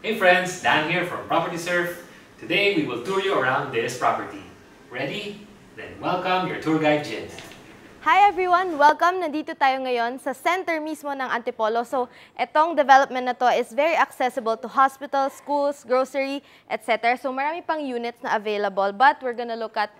Hey friends, Dan here from Property Surf. Today we will tour you around this property. Ready? Then welcome your tour guide Jin. Hi everyone! Welcome! Nandito tayo ngayon sa center mismo ng Antipolo. So, itong development na to is very accessible to hospitals, schools, grocery, etc. So, marami pang units na available but we're gonna look at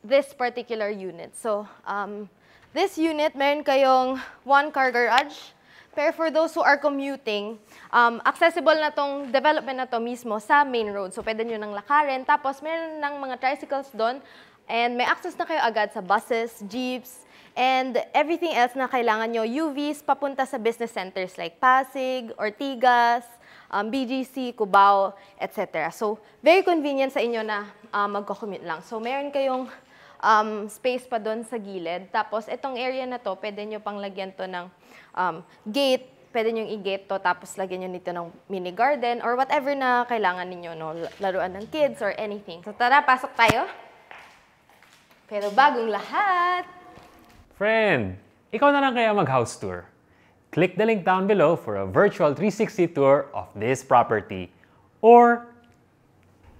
this particular unit. So, um, this unit, meron kayong one car garage. Pero for those who are commuting, um, accessible na tong development na to mismo sa main road. So, pwede nyo nang lakarin. Tapos, meron ng mga tricycles doon. And may access na kayo agad sa buses, jeeps, and everything else na kailangan nyo, UVs, papunta sa business centers like Pasig, Ortigas, um, BGC, Cubao, etc. So, very convenient sa inyo na uh, magko-commute lang. So, meron kayong um, space pa doon sa gilid. Tapos, itong area na to, pwede nyo pang lagyan to ng um, gate, pwede nyo i-gate to, tapos lagyan nyo nito ng mini garden, or whatever na kailangan ninyo, no? laruan ng kids or anything. So, tara, pasok tayo. Pero bagong lahat, Friend, ikaw na lang kaya mag-house tour. Click the link down below for a virtual 360 tour of this property. Or,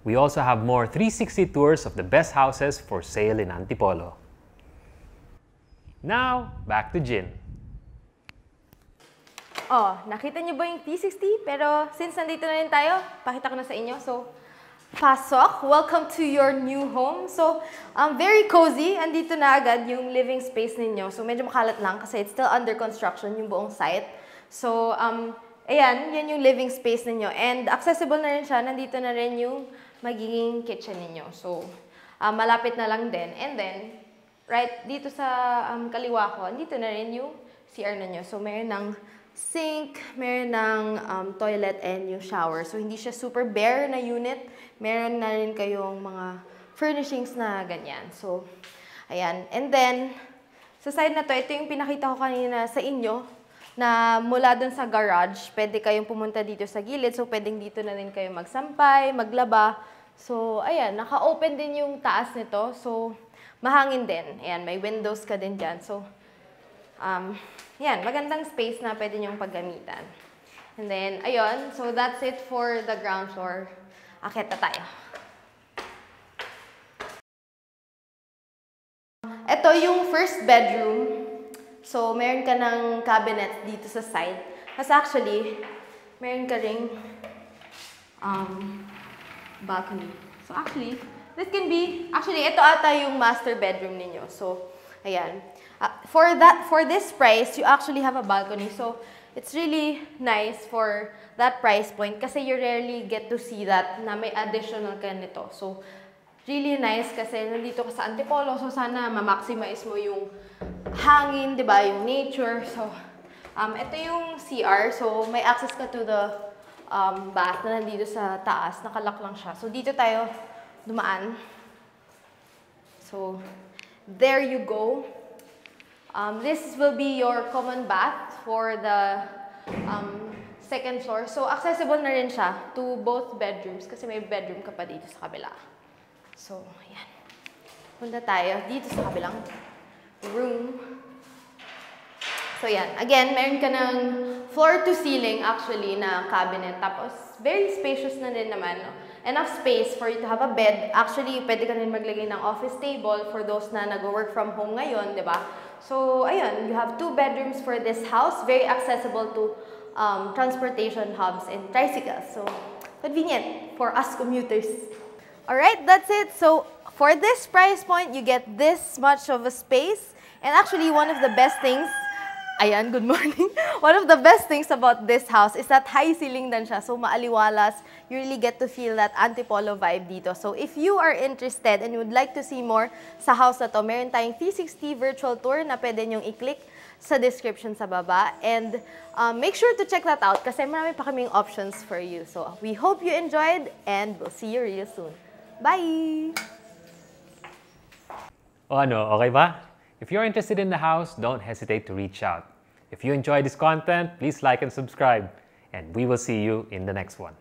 we also have more 360 tours of the best houses for sale in Antipolo. Now, back to Jin. Oh, nakita niyo ba yung T60? Pero since nandito na rin tayo, pakita ko na sa inyo. So, pasok. Welcome to your new home. So, um, very cozy. Andito na agad yung living space ninyo. So, medyo makalat lang kasi it's still under construction yung buong site. So, um, ayan, yan yung living space ninyo. And accessible na rin siya. Nandito na rin yung magiging kitchen ninyo. So, um, malapit na lang din. And then, right dito sa um, kaliwa ko, andito na rin yung CR ninyo. So, meron ng sink, meron ng um, toilet and yung shower. So, hindi siya super bare na unit. Meron na rin kayong mga furnishings na ganyan. So, ayan. And then, sa side na to, ito yung pinakita ko kanina sa inyo na mula dun sa garage, pwede kayong pumunta dito sa gilid. So, pwedeng dito na rin kayo magsampay, maglaba. So, ayan, naka-open din yung taas nito. So, mahangin din. Ayan, may windows ka din dyan. So, um, yan, magandang space na pwede niyong paggamitan. And then, ayun, so that's it for the ground floor. Akit tayo. Ito yung first bedroom. So, meron ka ng cabinet dito sa side. Kasi actually, meron ka ring um, balcony. So, actually, this can be, actually, ito ata yung master bedroom ninyo. So, ayan. Uh, for that, for this price, you actually have a balcony. So, it's really nice for that price point kasi you rarely get to see that na may additional ka nito. So, really nice kasi nandito ka sa Antipolo. So, sana ma-maximize mo yung hangin, di ba? Yung nature. So, um, ito yung CR. So, may access ka to the um, bath na nandito sa taas. Nakalock lang siya. So, dito tayo dumaan. So, there you go. Um, this will be your common bath for the um, second floor. So, accessible na rin siya to both bedrooms kasi may bedroom ka pa dito sa kabila. So, ayan. Punta tayo dito sa kabilang room. So, yan. Again, meron ka ng floor to ceiling actually na cabinet. Tapos, very spacious na rin naman. No? Enough space for you to have a bed. Actually, pwede ka rin maglagay ng office table for those na nag-work from home ngayon, di ba? So, ayun, you have two bedrooms for this house. Very accessible to um, transportation hubs and tricycles. So, convenient for us commuters. Alright, that's it. So, for this price point, you get this much of a space. And actually, one of the best things Ayan, good morning. One of the best things about this house is that high ceiling din siya. So, maaliwalas. You really get to feel that Antipolo vibe dito. So, if you are interested and you would like to see more sa house na to, meron tayong 360 virtual tour na pwede nyong i-click sa description sa baba. And um, make sure to check that out kasi marami pa kaming options for you. So, we hope you enjoyed and we'll see you real soon. Bye! O ano, okay ba? If you're interested in the house, don't hesitate to reach out. If you enjoy this content, please like and subscribe, and we will see you in the next one.